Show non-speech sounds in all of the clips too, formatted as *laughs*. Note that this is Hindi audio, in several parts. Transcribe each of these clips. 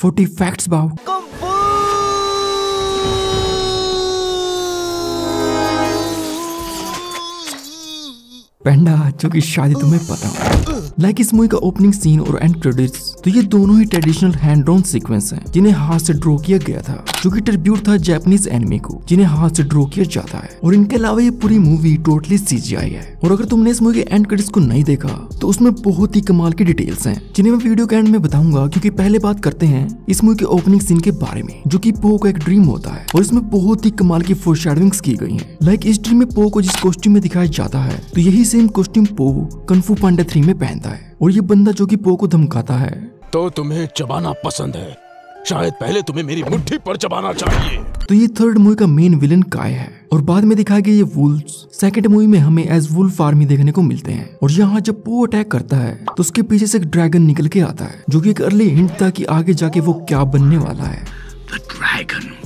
फोर्टी फैक्ट्स अबाउट पेंडा जो कि शायद तुम्हें पता हो। लाइक इस मूवी का ओपनिंग सीन और एंड क्रेडिट्स तो ये दोनों ही ट्रेडिशनल हैंड ड्रॉन सीक्वेंस हैं, जिन्हें हाथ से ड्रॉ किया गया था, जो कि ट्रिब्यूट था जापानीज एनिमी को, जिन्हें हाथ से ड्रॉ किया जाता है। और इनके अलावा ये पूरी मूवी टोटली सीजीआई है। और अगर तुमने इस मूवी के एंड क्रेडिट्स को नहीं देखा तो उसमें बहुत ही कमाल की डिटेल्स हैं, जिन्हें मैं वीडियो के एंड में बताऊँगा, क्योंकि पहले बात करते हैं इस मूवी के ओपनिंग सीन के बारे में, जो की पो का एक ड्रीम होता है। और इसमें बहुत ही कमाल की फोर की गई है। लाइक इस ड्रीम में पो को जिस कॉस्ट्यूम में दिखाया जाता है तो यही same costume Po Kung Fu Panda three में पहनता है और ये बंदा जो कि पो को धमकाता है। तो तुम्हें चबाना पसंद है। शायद पहले तुम्हें मेरी मुट्ठी पर चबाना चाहिए। तो ये थर्ड मूवी का मेन विलन काय है। और बाद में दिखाया गया ये वुल्फ्स सेकंड मूवी में हमें एज वुल्फ आर्मी देखने को मिलते हैं। और यहाँ जब पो अटैक करता है तो उसके पीछे से एक ड्रैगन निकल के आता है जो कि एक अर्ली हिंट था कि आगे जाके वो क्या बनने वाला है। द ड्रैगन वॉरियर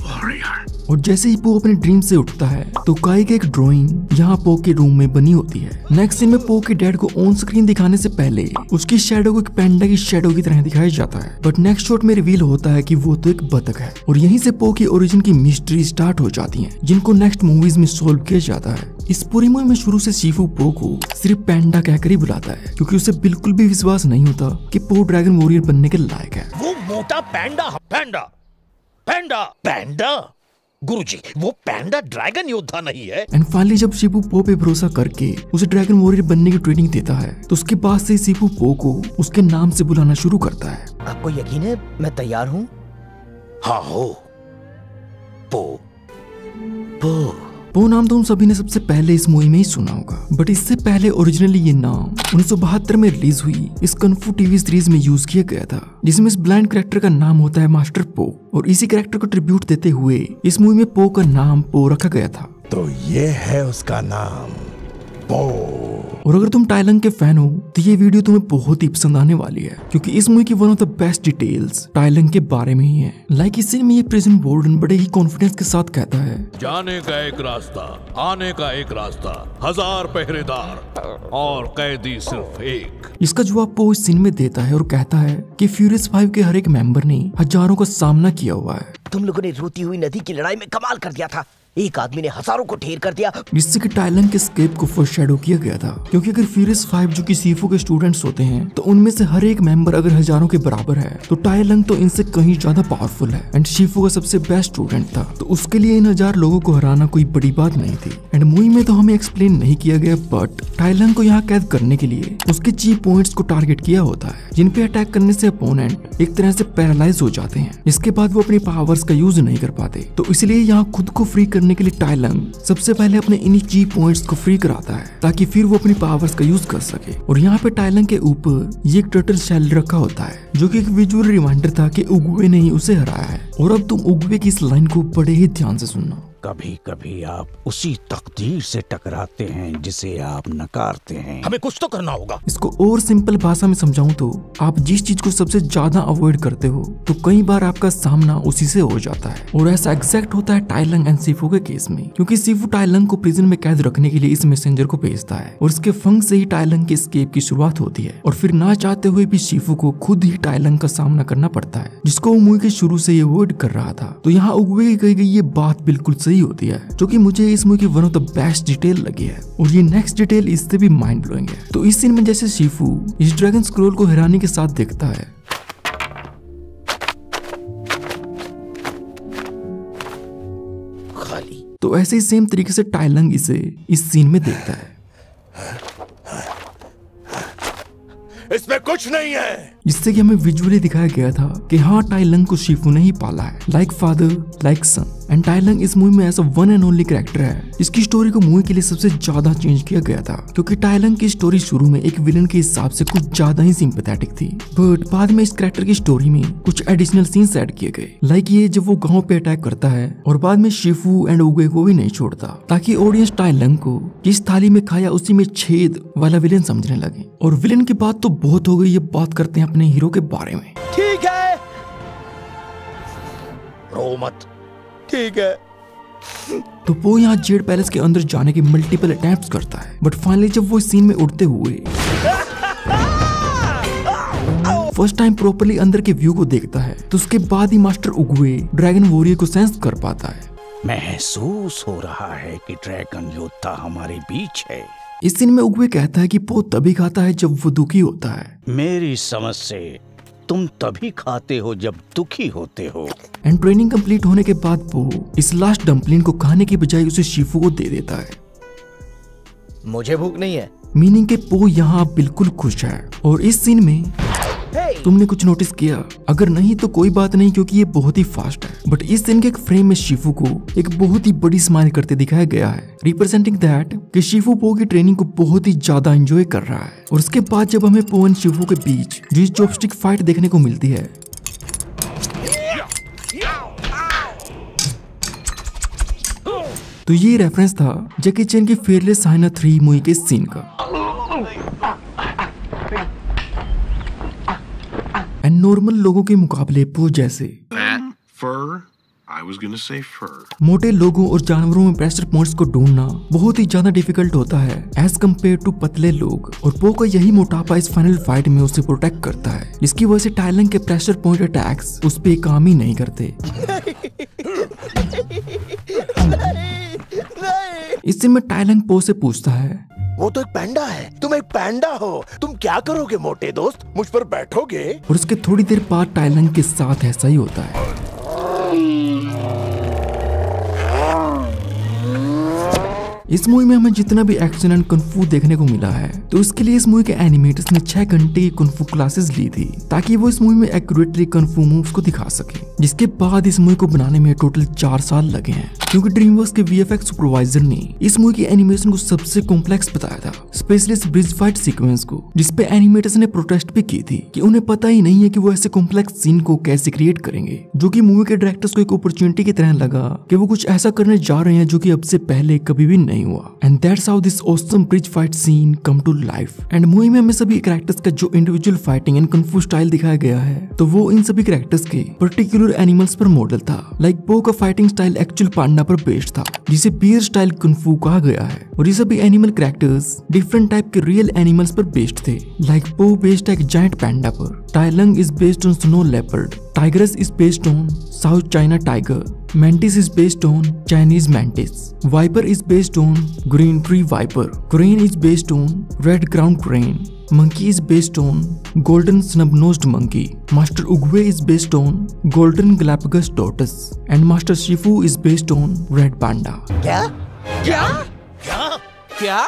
और जैसे ही पो अपने ड्रीम से उठता है तो काई की एक ड्राइंग यहाँ पो के रूम में बनी होती है। नेक्स्ट सीन में पो के डैड को ऑन स्क्रीन दिखाने से पहले, उसकी शेडो को एक पैंडा की शेडो की तरह दिखाया जाता है। बट नेक्स्ट शॉट में रिवील होता है कि वो तो एक बतख है, और यही से पो की ओरिजिन की मिस्ट्री स्टार्ट हो जाती है, जिनको नेक्स्ट मूवीज़ में सोल्व किया जाता है। इस पूरी मूवी में शुरू से शिफू पो को सिर्फ़ पैंडा कहकर ही बुलाता है, क्योंकि उसे बिल्कुल भी विश्वास नहीं होता कि पो ड्रैगन वॉरियर बनने के लायक है। वो मोटा पैंडा पैंडा पैंडा पैंडा गुरुजी वो पैंडा ड्रैगन योद्धा नहीं है। एंड फाइनली जब शिपू पो पे भरोसा करके उसे ड्रैगन वॉरियर बनने की ट्रेनिंग देता है तो उसके बाद से शिपू पो को उसके नाम से बुलाना शुरू करता है। आपको यकीन है मैं तैयार हूँ? हाँ हो। पो। पो। वो नाम तो उन सभी ने सबसे पहले इस मूवी में ही सुना होगा। बट इससे पहले ओरिजिनली ये नाम उन्नीस सौ बहत्तर में रिलीज़ हुई। इस कन्फू टीवी सीरीज़ में यूज़ किया गया था, जिसमें इस ब्लाइंड करेक्टर का नाम होता है मास्टर पो और इसी करेक्टर को ट्रिब्यूट देते हुए इस मूवी में पो का नाम पो रखा गया था। तो ये है उसका नाम। और अगर तुम टाइलंग के फ़ैन हो तो ये वीडियो तुम्हें बहुत ही पसंद आने वाली है क्योंकि इस मूवी की one of the best details Tai Lung के बारे में ही है। लाइक इस सीन में ये प्रेजेंट बोर्डन बड़े ही कॉन्फिडेंस के साथ कहता है। जाने का एक रास्ता आने का एक रास्ता हज़ार पहरेदार और कैदी सिर्फ़ एक। इसका जवाब पो इस सीन में देता है और कहता है कि फ्यूरियस फाइव के हर एक मेंबर ने हज़ारों का सामना किया हुआ है। तुम लोगों ने रोती हुई नदी की लड़ाई में कमाल कर दिया था। एक आदमी ने हज़ारों को ढेर कर दिया। जिससे कि टाइलन के स्केप को फोरशैडो किया गया था, क्योंकि अगर फ्यूरियस फाइव जो कि सीफो के स्टूडेंट्स होते हैं तो उनमें से हर एक मेंबर अगर हज़ारों के बराबर है तो टाइलंग तो इनसे कहीं ज़्यादा पावरफुल है। एंड शीफो का सबसे बेस्ट स्टूडेंट था तो उसके लिए इन हज़ार लोगों को हराना कोई बड़ी बात नहीं थी। एंड मूवी में तो हमें एक्सप्लेन नहीं किया गया बट टाइलंग को यहाँ कैद करने के लिए उसके चीप पॉइंट्स को टारगेट किया होता है जिनपे अटैक करने से अपोनेंट एक तरह से पैरालाइज हो जाते हैं। इसके बाद वो अपनी पावर्स का यूज़ नहीं कर पाते तो इसलिए यहाँ खुद को फ्री करने के लिए टाइलंग सबसे पहले अपने इन्हीं की पॉइंट्स को फ्री कराता है, ताकि फिर वो अपनी पावर्स का यूज़ कर सके। और यहाँ पे टाइलंग के ऊपर ये एक टर्टल शैल रखा होता है, जो कि एक विजुअल रिमाइंडर था कि उगवे ने ही उसे हराया है। और अब तुम उगवे की इस लाइन को बड़े ही ध्यान से सुनना। कभी कभी आप उसी तकदीर से टकराते हैं जिसे आप नकारते हैं। हमें कुछ तो करना होगा। इसको और सिंपल भाषा में समझाऊं तो आप जिस चीज़ को सबसे ज़्यादा अवॉइड करते हो तो कई बार आपका सामना उसी से हो जाता है। और ऐसा एग्जैक्ट होता है टाइलंग एंड सीफू के केस में क्योंकि सीफू टाइलंग को प्रिजन में कैद रखने के लिए इस मैसेंजर को भेजता है और इसके फंग से ही टाइलंग के स्केप की शुरुआत होती है। और फिर ना चाहते हुए भी शीफू को खुद ही टाइलंग का सामना करना पड़ता है जिसको वो मूवी के शुरू से ये अवॉइड कर रहा था। तो यहाँ उगवे की कही गई ये बात बिल्कुल सही होती है। जो कि मुझे इस मूवी की one of the best detail लगी है। और ये नेक्स्ट डिटेल इससे भी माइंड ब्लोइंग है। तो इस सीन में जैसे शिफू इस ड्रैगन स्क्रोल को हिरानी के साथ देखता है। खाली। तो ऐसे ही सेम तरीके से टाइलंग इसे इस सीन में देखता है। इसमें कुछ नहीं है। जिससे कि हमें विजुअली दिखाया गया था कि हाँ टाइलंग को शिफू ने ही पाला है। Like father like son and Tai Lung इस मूवी में ऐसा वन एंड ओनली कैरेक्टर है, जिसकी स्टोरी को मूवी के लिए सबसे ज़्यादा चेंज किया गया था। क्योंकि टाइलंग की स्टोरी शुरू में एक विलन के हिसाब से कुछ ज़्यादा ही सिंपैथेटिक थी। बट बाद में इस कैरेक्टर की स्टोरी में कुछ एडिशनल सीन्स ऐड किए गए। लाइक ये जब वो गाँव पे अटैक करता है और बाद में शिफू एंड उगे को भी नहीं छोड़ता, ताकि ऑडियंस टाइलंग को जिस थाली में खाया उसी में छेद वाला विलन समझने लगे। और विलन की बात तो बहुत हो गई, ये बात करते हैं अपने हीरो के बारे में। ठीक है। रो मत। ठीक है। तो वो यहाँ जेड पैलेस के अंदर जाने के मल्टीपल अटेम्प्ट्स करता है। बट फाइनली जब वो इस सीन में उड़ते हुए फ़र्स्ट टाइम प्रॉपरली अंदर के व्यू को देखता है तो उसके बाद ही मास्टर उगवे ड्रैगन वॉरियर को सेंस कर पाता है। महसूस हो रहा है कि ड्रैगन योद्धा हमारे बीच है। इस सीन में उगवे कहता है कि पो तभी खाता है जब वो दुखी होता है। मेरी समझ से तुम तभी खाते हो जब दुखी होते हो। एंड ट्रेनिंग कंप्लीट होने के बाद पो इस लास्ट डम्पलिन को खाने की बजाय उसे शिफू को दे देता है। मुझे भूख नहीं है। मीनिंग के पो यहाँ बिल्कुल खुश है। और इस सीन में तुमने कुछ नोटिस किया? अगर नहीं तो कोई बात नहीं, क्योंकि ये बहुत ही फास्ट है। बट इस दिन के एक फ्रेम में शिफू को एक बहुत ही बड़ी स्माइल करते दिखाया गया है। रिप्रेजेंटिंग दैट कि शिफू पो की ट्रेनिंग को बहुत ही ज़्यादा एंजॉय कर रहा है। और उसके बाद जब हमें पो एंड शिफू के बीच जो चॉपस्टिक फाइट देखने को मिलती है। तो ये रेफरेंस था जैकी चैन की फेयरलेस साइना थ्री मूवी के सीन का। एंड नॉर्मल लोगों के मुकाबले पो जैसे। I was gonna say fur. मोटे लोगों और जानवरों में प्रेशर पॉइंट्स को ढूंढना बहुत ही ज़्यादा डिफ़िकल्ट होता है एज कंपेयर टू पतले लोग। और पो का यही मोटापा इस फाइनल फाइट में उसे प्रोटेक्ट करता है जिसकी वजह से टाइलैंड के प्रेशर पॉइंट अटैक्स उस पे काम ही नहीं करते। इस दिन में टाइलैंड पो से पूछता है वो तो एक पैंडा है। तुम एक पैंडा हो। तुम क्या करोगे मोटे दोस्त? मुझ पर बैठोगे? और उसके थोड़ी देर बाद टाइलैंड के साथ ऐसा ही होता है। इस मूवी में हमें जितना भी एक्शन एंड कुनफू देखने को मिला है तो उसके लिए इस मूवी के एनिमेटर्स ने छह घंटे की कुनफू क्लासेस ली थी, ताकि वो इस मूवी में एक्यूरेटली कुनफू मूव्स को दिखा सके, जिसके बाद इस मूवी को बनाने में टोटल चार साल लगे हैं। क्योंकि ड्रीमवर्क्स के वीएफएक्स सुपरवाइजर ने इस मूवी की एनिमेशन को सबसे कॉम्प्लेक्स बताया था स्पेशली इस ब्रिज फाइट सीक्वेंस को, जिसपे एनिमेटर्स ने प्रोटेस्ट भी की थी कि उन्हें पता ही नहीं है कि वो ऐसे कॉम्प्लेक्स सीन को कैसे क्रिएट करेंगे, जो कि मूवी के डायरेक्टर्स को एक अपॉर्चुनिटी की तरह लगा कि वो कुछ ऐसा करने जा रहे हैं जो कि अब से पहले कभी भी नहीं हुआ। And that's how this awesome bridge fight scene come to life and movie में हमें सभी कैरेक्टर्स का जो individual fighting and kung fu style दिखाया गया है तो वो इन सभी कैरेक्टर्स के पर्टिकुलर एनिमल्स पर मॉडल था। लाइक like, पो का फाइटिंग स्टाइल एक्चुअल पांडा पर बेस्ड था जिसे बियर स्टाइल कुनफू कहा गया है। और ये सभी एनिमल कैरेक्टर्स डिफरेंट टाइप के रियल एनिमल्स पर बेस्ड थे। लाइक पो बेस्ड एक जायंट पैंडा पर। Tai Lung is based on snow leopard Tigress is based on South China tiger Mantis is based on Chinese mantis. Viper is based on green tree viper. Crane is based on red Ground crane. Monkey is based on golden snub-nosed monkey. Master Ugwe is based on golden Galapagos tortoise. And Master Shifu is based on red panda. Yeah? Yeah? Yeah? Yeah?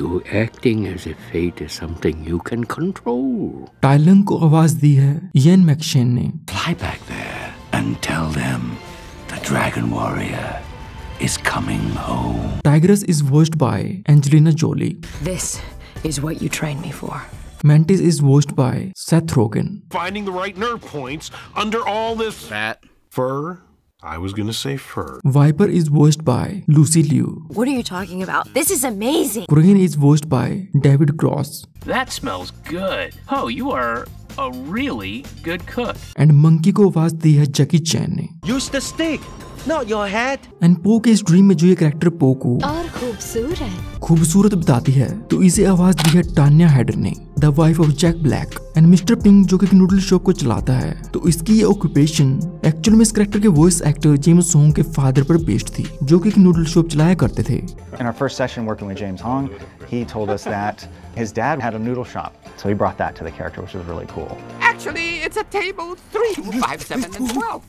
You acting as if fate is something you can control. टाइलंग को आवाज दी है येन मैक्शेन ने Fly back there and tell them the Dragon Warrior is coming home. Tigress is voiced by Angelina Jolie This is what you trained me for. Mantis is voiced by Seth Rogen Finding the right nerve points under all this Fat. fur. I was gonna say fur. Viper is voiced by Lucy Liu What are you talking about? This is amazing. Crane is voiced by David Cross That smells good. Oh, you are a really good cook. And Monkey को आवाज दी है जैकी चैन ने use the stick Not your head and Po के इस ड्रीम में जो ये कैरेक्टर पो को और खूबसूरत खूबसूरत बताती है तो इसे आवाज़ दी है टान्या हैडर ने the wife of Jack Black and mister Ping जो कि नूडल शॉप को चलाता है तो इसकी ये ऑक्यूपेशन एक्चुअल में इस करेक्टर के वॉइस एक्टर जेम्स होंग के फादर पर बेस्ड थी जो कि एक नूडल शॉप चलाया करते थे In our first session working with James Hong, he told us that his dad had a noodle shop. So he brought that to the character, which was really cool.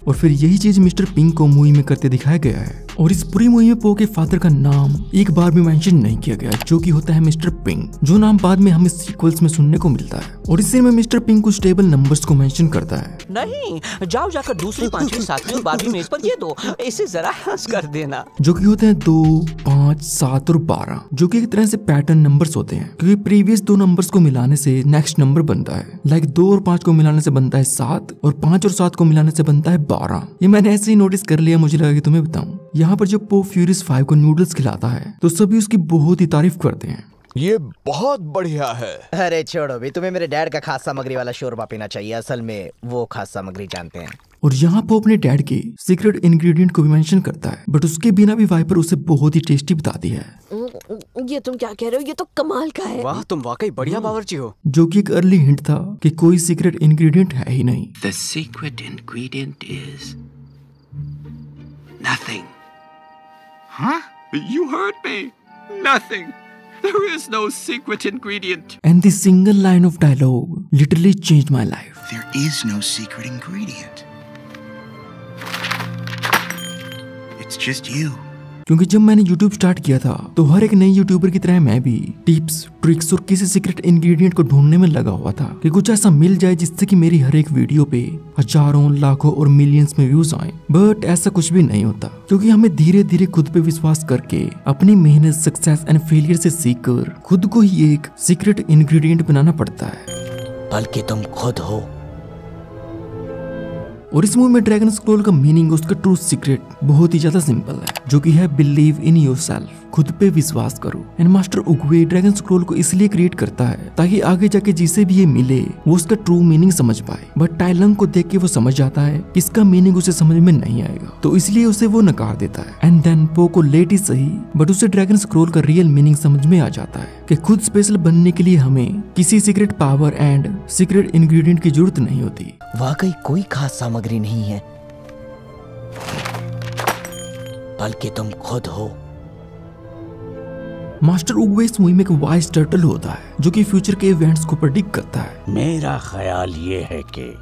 और फिर यही चीज़ मिस्टर पिंक को मूवी में करते दिखाया गया है। और इस पूरी मूवी में पो के फादर का नाम एक बार भी मेंशन नहीं किया गया जो कि होता है मिस्टर पिंक जो नाम बाद में हमें सीक्वल्स में सुनने को मिलता है। और इसी में मिस्टर पिंक कुछ टेबल नंबर्स को मेंशन करता है। नहीं जाओ जाकर दूसरी पांचवी सातवीं और बारहवीं मेज पर ये दो इसे जरा हंस कर देना। जो कि होते हैं दो पाँच, सात और बारह, जो कि एक तरह से पैटर्न नंबर्स होते हैं, क्योंकि प्रीवियस दो नंबर्स को मिलाने से नेक्स्ट नंबर बनता है। लाइक दो और पाँच को मिलाने से बनता है सात, और पाँच और सात को मिलाने से बनता है बारह। ये मैंने ऐसे ही नोटिस कर लिया, मुझे लगा कि तुम्हें बताऊँ। यहाँ पर जब पो फ्यूरिस फाइव को नूडल्स खिलाता है तो सभी उसकी बहुत ही तारीफ़ करते हैं। ये बहुत बढ़िया है। अरे छोड़ो भी तुम्हें मेरे डैड का खास सामग्री वाला शोरबा पीना चाहिए। असल में वो खास सामग्री जानते हैं। और यहाँ पर अपने डैड के सीक्रेट इंग्रेडिएंट को भी मेंशन करता है बट उसके बिना भी वाइपर उसे बहुत ही टेस्टी बताती है। ये तुम क्या कह रहे हो? ये तो कमाल का है। वाह तुम वाकई बढ़िया बावर्ची हो। जो कि एक अर्ली हिंट था कि कोई सीक्रेट इंग्रेडिएंट है ही नहीं। The secret ingredient is nothing. Huh? You heard me. There is no secret ingredient. And this single line of dialogue literally changed my life. There is no secret ingredient. It's just you. क्योंकि जब मैंने यूट्यूब स्टार्ट किया था तो हर एक नए यूट्यूबर की तरह मैं भी टिप्स ट्रिक्स और किसी सीक्रेट इंग्रेडिएंट को ढूँढने में लगा हुआ था कि कुछ ऐसा मिल जाए जिससे कि मेरी हर एक वीडियो पे हज़ारों, लाखों और मिलियंस में व्यूज़ आए। बट ऐसा कुछ भी नहीं होता, क्योंकि हमें धीरे धीरे खुद पे विश्वास करके, अपनी मेहनत सक्सेस एंड फेलियर से सीख कर खुद को ही एक सीक्रेट इंग्रेडिएंट बनाना पड़ता है। बल्कि तुम खुद हो। और इस मूवी में ड्रैगन स्क्रोल का मीनिंग उसका ट्रू सीक्रेट बहुत ही ज़्यादा सिंपल है, जो कि है बिलीव इन योर खुद पे विश्वास करो। And master Oogway dragon scroll को इसलिए क्रिएट करता है ताकि आगे जाके जिसे भी ये मिले, वो उसका ट्रू मीनिंग समझ पाए। बट टाइलंग को देख के वो समझ जाता है कि इसका मीनिंग उसे समझ में नहीं आएगा। तो इसलिए उसे वो नकार देता है। एंड देन पो को लेट ही सही बट उसे ड्रैगन स्क्रोल का रियल मीनिंग समझ में आ जाता है कि खुद स्पेशल बनने के लिए हमें किसी secret power and secret ingredient की ज़रूरत नहीं होती। वाकई कोई खास सामग्री नहीं है। बल्कि तुम खुद हो। मास्टर उगवे इस मुहिम में एक वाइस टर्टल होता है जो कि फ्यूचर के इवेंट्स को प्रेडिक्ट करता है। मेरा ख्याल ये है कि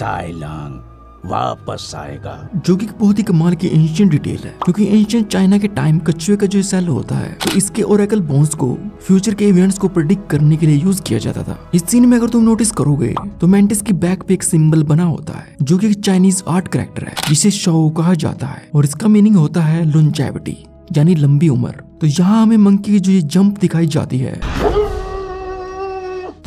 ताइलांग वापस आएगा। जो कि बहुत ही कमाल की एंशियंट डिटेल है, क्योंकि एंशियंट चाइना के टाइम कछुए का जो सेल होता है तो इसके ओरेकल बोन्स को फ्यूचर के इवेंट्स को प्रेडिक्ट करने के लिए यूज़ किया जाता था। इस सीन में अगर तुम नोटिस करोगे तो मेंटिस की बैक पे एक सिंबल बना होता है, जो कि चाइनीज़ आर्ट करेक्टर है, जिसे शो कहा जाता है, और इसका मीनिंग होता है लुनचैविटी यानी लंबी उम्र। तो यहाँ हमें मंकी की जो ये जंप दिखाई जाती है,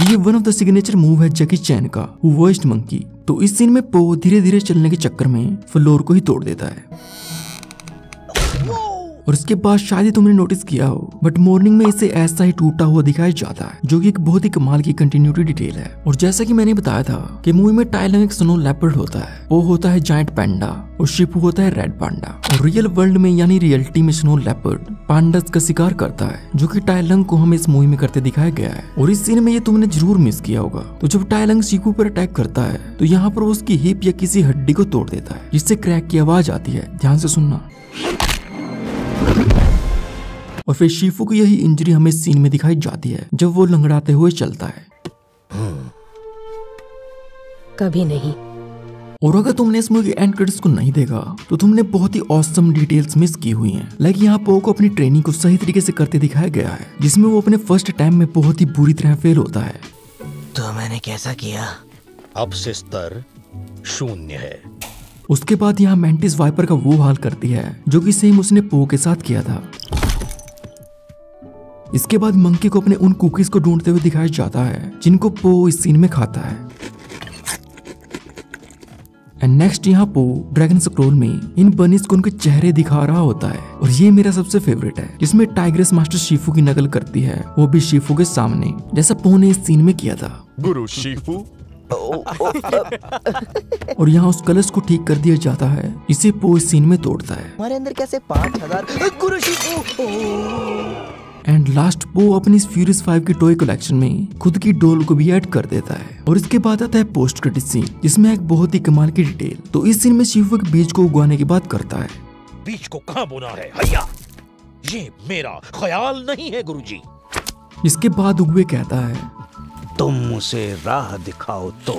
ये one of the signature move है जैकी चैन का वर्स्ट मंकी तो इस सीन में पो धीरे धीरे चलने के चक्कर में फ्लोर को ही तोड़ देता है। और इसके बाद शायद ही तुमने नोटिस किया हो। बट मॉर्निंग में इसे ऐसा ही टूटा हुआ दिखाया जाता है, जो कि एक बहुत ही कमाल की कंटिन्यूटी डिटेल है। और जैसा कि मैंने बताया था कि मूवी में टाइलंग एक स्नो लेपर्ड होता है। वो होता है जाइंट पैंडा और शिपू होता है रेड पांडा और रियल वर्ल्ड में यानी रियलिटी में स्नो लेपर्ड पांडस का शिकार करता है, जो कि टाइलंग को हमें इस मूवी में करते दिखाया गया है। और इस सीन में ये तुमने ज़रूर मिस किया होगा। तो जब टाइलंग शिकू पर अटैक करता है तो यहाँ पर उसकी हिप या किसी हड्डी को तोड़ देता है, जिससे क्रैक की आवाज़ आती है। ध्यान से सुनना। और फिर शीफू की यही इंजरी हमें सीन में दिखाई जाती है जब वो लंगड़ाते हुए चलता है। कभी नहीं। और अगर तुमने इस मूवी के एंड क्रेडिट्स को नहीं देखा तो तुमने बहुत ही औसम डिटेल्स मिस की हुई हैं। लाइक यहाँ पो को अपनी ट्रेनिंग को सही तरीके से करते दिखाया गया है जिसमें वो अपने फ़र्स्ट टाइम में बहुत ही बुरी तरह फेल होता है। तो मैंने कैसा किया? अब से स्तर शून्य है। उसके बाद यहाँ मैंटिस वाइपर का वो हाल करती है, जो कि सेम उसने पो के साथ किया था। इसके बाद मंकी को अपने उन कुकीज को ढूंढते हुए दिखाया जाता है, जिनको पो इस सीन में खाता है। एंड नेक्स्ट यहाँ पो ड्रैगन स्क्रोल में, इन बनीज को उनके चेहरे दिखा रहा होता है। और ये मेरा सबसे फेवरेट है, जिसमें टाइग्रेस मास्टर शिफू की नकल करती है, वो भी शिफू के सामने, जैसा पो ने इस सीन में किया था। गुरु शिफू और यहाँ उस कलश को ठीक कर दिया जाता है। इसे पो इस सीन में तोड़ता है। हमारे अंदर कैसे पाँच हज़ार? एंड लास्ट पो अपनी इस फ्यूरियस फाइव की टॉय कलेक्शन में खुद की डोल को भी ऐड कर देता है। और इसके बाद आता है पोस्ट क्रेडिट सीन जिसमें एक बहुत ही कमाल की डिटेल तो इस सीन में के बीज को उगाने की बात करता है। बीज को कहाँ बोना है? हैया! ये मेरा ख्याल नहीं है गुरुजी। इसके बाद उगवे कहता है तुम उसे राह दिखाओ तो।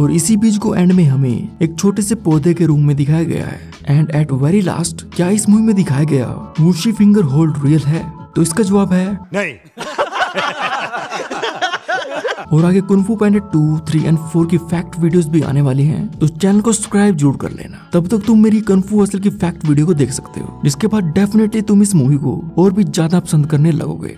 और इसी बीज को एंड में हमें एक छोटे से पौधे के रूम में दिखाया गया है। एंड एट वेरी लास्ट क्या इस मूवी में दिखाया गया वुशी फिंगर होल्ड रियल है? तो इसका जवाब है नहीं। *laughs* और आगे kung fu panda two three and four की फैक्ट वीडियोस भी आने वाली हैं तो चैनल को सब्सक्राइब ज़रूर कर लेना। तब तक तुम मेरी कन्फू असल की फैक्ट वीडियो को देख सकते हो जिसके बाद डेफिनेटली तुम इस मूवी को और भी ज़्यादा पसंद करने लगोगे।